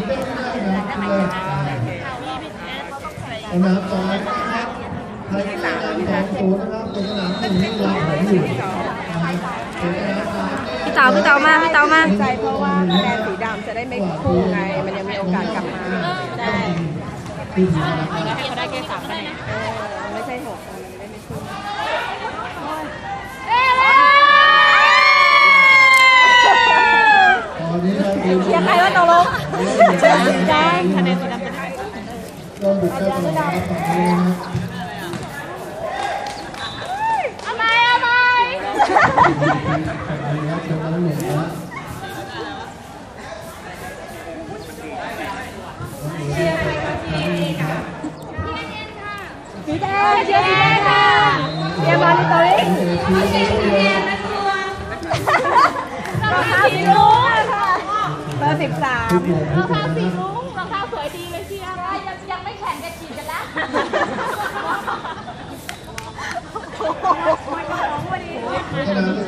น้ำเลยสนามสองนะครับไทยนำสองศูนย์นะครับเป็นสนามหนึ่งที่เราผมอยู่เป็นสนามสามพี่เต๋าพี่เต๋ามาพี่เต๋ามาใจเพราะว่าคะแนนสีดำจะได้ไม่คู่ไง มันยังมีโอกาสกลับมาได้ที่ทีมนะครับเขาได้แค่สามคะแนนเออมันไม่ใช่หกมันได้ไม่คู่ตอนนี้เราดูเชียร์ใครว Ông ơi, ông ơi. chị em, chị đang ha dạ bà đi tới chị em, chị em, chị luôn สิบสามรองเท้าสีรุ้งรองเท้าสวยดีเลยเชียร์ไรยังยังไม่แข่งจะฉีดกันแล้วโอ้โหของวันนี้